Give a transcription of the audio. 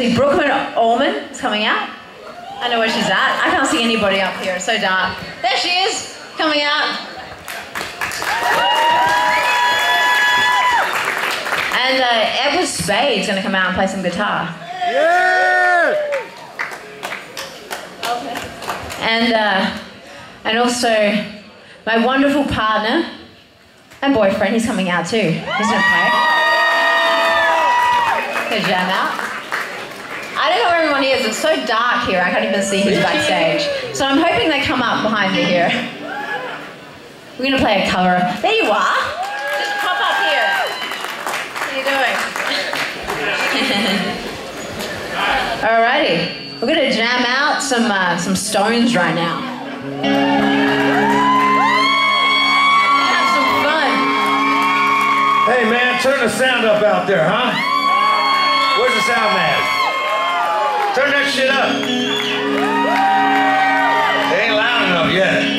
Actually, Brooklyn Allman is coming out. I know where she's at. I can't see anybody up here. It's so dark. There she is, coming out. And uh, Edward Spade's going to come out and play some guitar. Yeah! And, uh, and also, my wonderful partner and boyfriend, he's coming out too. He's going to play. Gonna jam out. I don't know where everyone is. It's so dark here. I can't even see who's backstage. So I'm hoping they come up behind me here. We're gonna play a cover. There you are. Just pop up here. How you doing? Alrighty. We're gonna jam out some uh, some Stones right now. Have some fun. Hey man, turn the sound up out there, huh? Where's the sound man? Turn that shit up. It ain't loud enough yet.